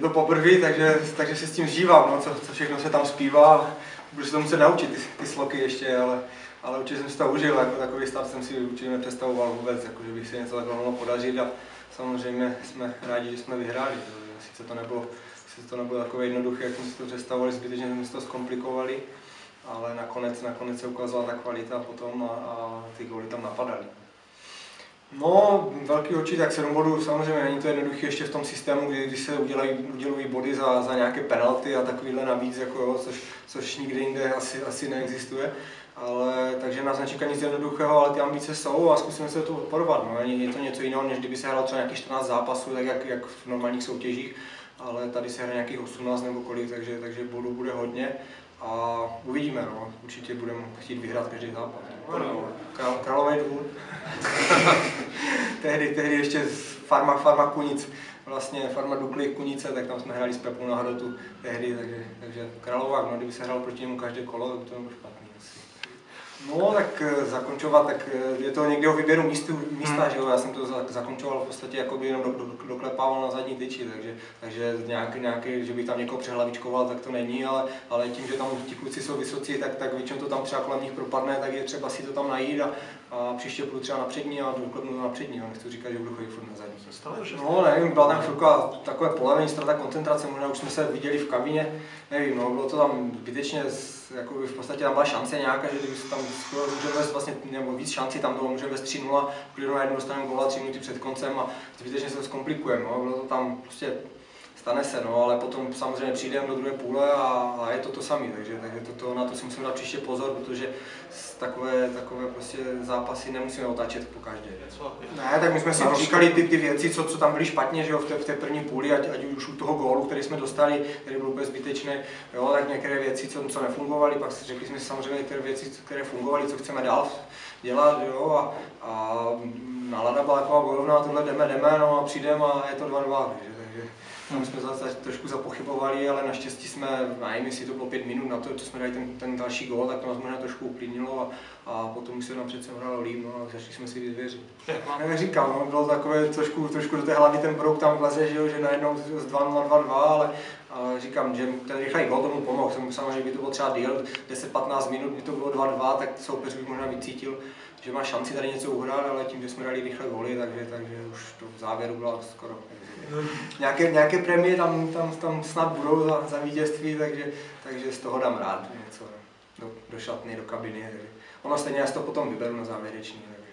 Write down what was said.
to poprvé, takže, takže si s tím žívám, no, co, co všechno se tam zpívá. Budu se to muset naučit, ty, ty sloky ještě, ale, ale určitě jsem si to užil, jako takový stav jsem si určitě nepředstavoval vůbec, jako, že bych si něco takového mohl podařit a samozřejmě jsme rádi, že jsme vyhráli. Sice to nebylo, sice to nebylo takové jednoduché, jak jsme si to představovali, zbytečně jsme si to zkomplikovali, ale nakonec, nakonec se ukázala ta kvalita potom a, a ty góly tam napadaly. No, velký oči, tak 7 bodů samozřejmě není to jednoduché ještě v tom systému, kdy, kdy se udělají, udělují body za, za nějaké penalty a takovýhle navíc, jako jo, což, což nikde jinde asi, asi neexistuje. Ale, takže nás nečeká nic jednoduchého, ale ty ambice jsou a zkusíme se to odporovat. No. Je to něco jiného, než kdyby se hrál třeba nějakých 14 zápasů, tak jak, jak v normálních soutěžích, ale tady se hraje nějakých 18 nebo kolik, takže, takže bodů bude hodně a uvidíme. No. Určitě budeme chtít vyhrát každý zápas. No, Král, Králový dvůr. tehdy, tehdy ještě farma, farma Kunic, vlastně farma Dukly Kunice, tak tam jsme hráli s Pepou na hrotu tehdy, takže, takže Královák, no, kdyby se hrál proti němu každé kolo, tak to bylo špatný asi. No, tak eh, zakončovat, tak eh, je to někde o výběru místu, místa, hmm. že jo, já jsem to zakončoval v podstatě jako by jenom do, do, doklepával na zadní tyči, takže, takže nějaký, nějaký, že bych tam někoho přehlavičkoval, tak to není, ale, ale tím, že tam ti kluci jsou vysocí, tak, tak většinou to tam třeba kolem nich propadne, tak je třeba si to tam najít a, a příště půjdu třeba na přední a doklepnu na přední, jo. nechci říkat, že budu chodit furt na zadní. No, nevím, byla tam chvilka takové polevení, ztráta koncentrace, možná už jsme se viděli v kabině, nevím, no, bylo to tam zbytečně, jako v podstatě tam byla šance nějaká, že kdyby se tam můžeme vést vlastně, nebo víc šancí tam bylo, můžeme vést 3-0, když na jednu dostaneme góla 3 minuty před koncem a zbytečně se to zkomplikujeme, no, bylo to tam prostě stane se, no, ale potom samozřejmě přijdeme do druhé půle a, a je to to samé, takže, takže to, to, na to si musíme dát příště pozor, protože takové, takové prostě zápasy nemusíme otáčet po každé. Ne, tak my jsme si říkali ty, ty věci, co, co tam byly špatně, že jo, v té, v té první půli, ať, ať už u toho gólu, který jsme dostali, který byl úplně zbytečný, jo, tak některé věci, co, co nefungovaly, pak řekli jsme si samozřejmě některé věci, které fungovaly, co chceme dál dělat, jo, a, a nálada byla taková bojovná, tohle jdeme, jdeme, no a přijdeme a je to 2-2, takže, takže tam jsme zase trošku zapochybovali, ale naštěstí jsme, nevím, jestli to bylo pět minut na to, co jsme dali ten, ten další gól, tak to nás možná trošku uklidnilo a, a potom se nám přece hrálo líp, no a začali jsme si vyzvěřit. Jak říkám, no, bylo takové trošku, trošku do té hlavy ten brouk tam vleze, že, jo, že najednou z 2 0 2 2 ale, ale říkám, že ten rychlý gol tomu pomohl. Samozřejmě, kdyby to bylo třeba díl, 10-15 minut, kdy to bylo 2-2, tak soupeř by možná vycítil, že má šanci tady něco uhrát, ale tím, že jsme dali rychle goly, takže, takže už to v závěru byla skoro nějaké, nějaké prémie tam, tam, tam snad budou za, za vítězství, takže, takže z toho dám rád něco do, do šatny, do kabiny. Takže ono stejně já to potom vyberu na závěrečný. Takže.